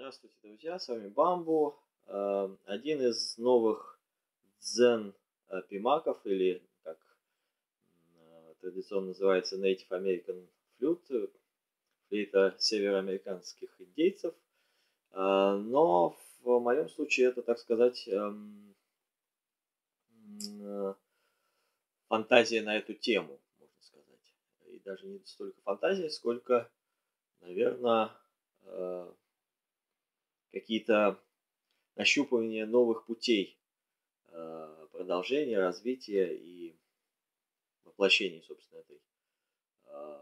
Здравствуйте, друзья, с вами Бамбу. Э, один из новых дзен э, пимаков, или как э, традиционно называется Native American Flute, флейта североамериканских индейцев. Но в моем случае это, так сказать, эм, фантазия на эту тему, можно сказать. И даже не столько фантазия, сколько, наверное, какие-то нащупывания новых путей э, продолжения, развития и воплощения, собственно, этой, э,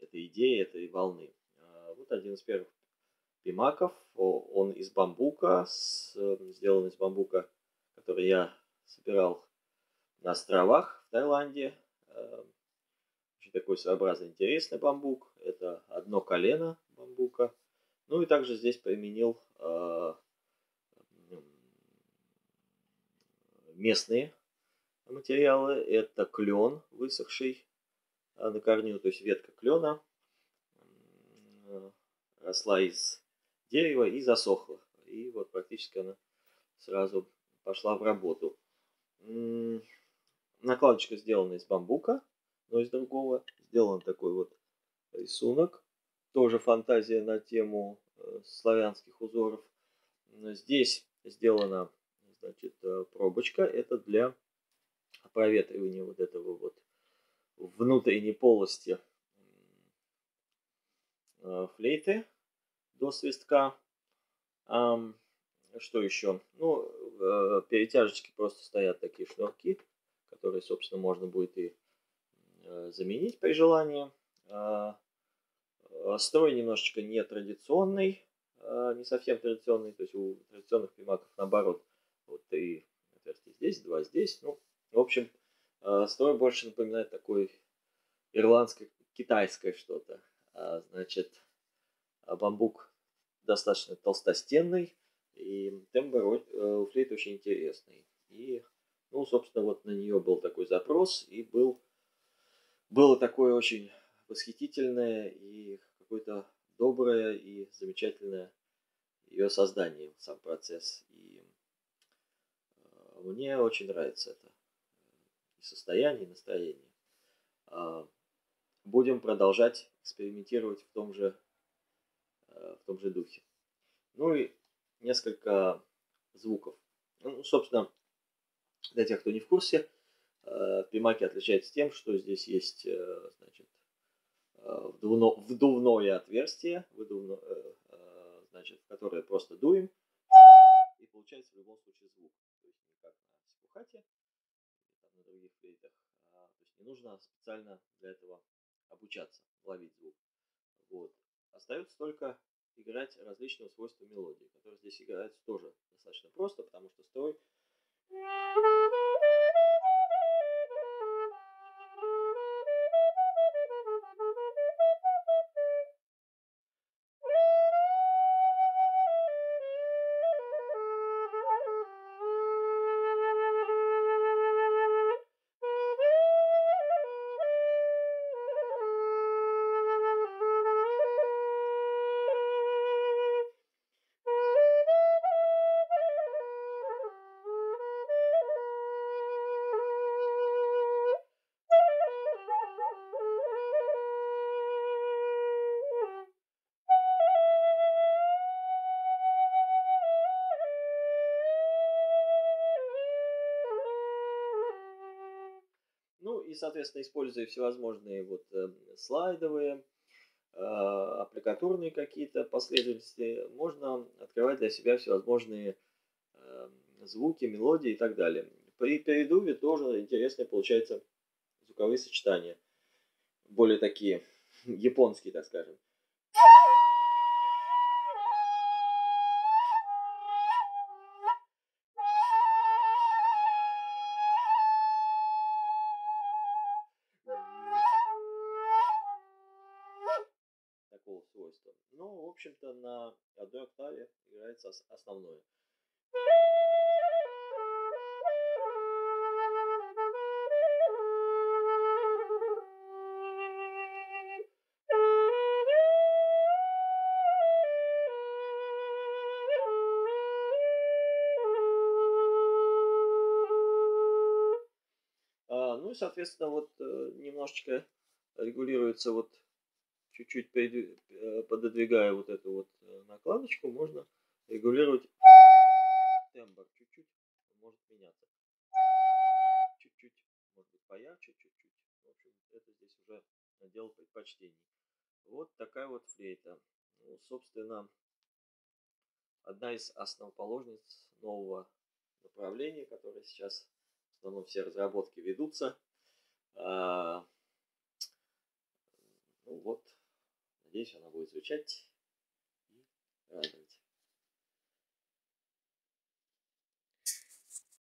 этой идеи, этой волны. Э, вот один из первых пимаков, он из бамбука, сделан из бамбука, который я собирал на островах в Таиланде. Очень такой своеобразный, интересный бамбук. Это одно колено бамбука – ну и также здесь применил э, местные материалы. Это клен высохший э, на корню, то есть ветка клена росла из дерева и засохла. И вот практически она сразу пошла в работу. Накладочка сделана из бамбука, но из другого. Сделан такой вот рисунок. Фантазия на тему Э, славянских узоров. Здесь сделана значит, э, пробочка. Это для проветривания вот этого вот внутренней полости э, флейты до свистка. Что еще? Ну, перетяжечки просто стоят такие шнурки, которые, собственно, можно будет и заменить при желании. А, Э, строй немножечко нетрадиционный, э, не совсем традиционный, то есть у традиционных примаков наоборот. Вот три отверстия здесь, два здесь. Ну, в общем, э, строй больше напоминает такой ирландское, китайское что-то. А, значит, бамбук достаточно толстостенный, и тембр у флейты очень интересный. И, ну, собственно, вот на нее был такой запрос, и был, было такое очень восхитительное и какое-то доброе и замечательное ее создание, сам процесс. И э, мне очень нравится это и состояние, и настроение. А, будем продолжать экспериментировать в том же, э, в том же духе. Ну и несколько звуков. Ну, собственно, для тех, кто не в курсе, э, Пимаки отличается тем, что здесь есть вдувно, вдувное отверстие, выдувно, э, э, значит, в которое просто дуем, и получается в любом случае звук. То есть не как на сипухате там, на других флейтах. А, то есть не нужно специально для этого обучаться, ловить звук. Вот. Остается только играть различного свойства мелодии, которые здесь играются тоже достаточно просто, потому что строй и, соответственно, используя всевозможные вот э, слайдовые, э, аппликатурные какие-то последовательности, можно открывать для себя всевозможные э, звуки, мелодии и так далее. При передуве тоже интересные получаются звуковые сочетания. Более такие японские, так скажем. устройство. Но, в общем-то, на одной октаве играется основное. А, ну соответственно, вот э, немножечко регулируется вот чуть-чуть пододвигая вот эту вот накладочку, можно регулировать тембр чуть-чуть может меняться. Чуть-чуть, может быть, поярче, чуть-чуть. В общем, это здесь уже дело предпочтений. Вот такая вот флейта. Ну, собственно, одна из основоположниц нового направления, которое сейчас в основном все разработки ведутся. А, ну вот, надеюсь, она будет звучать и радовать.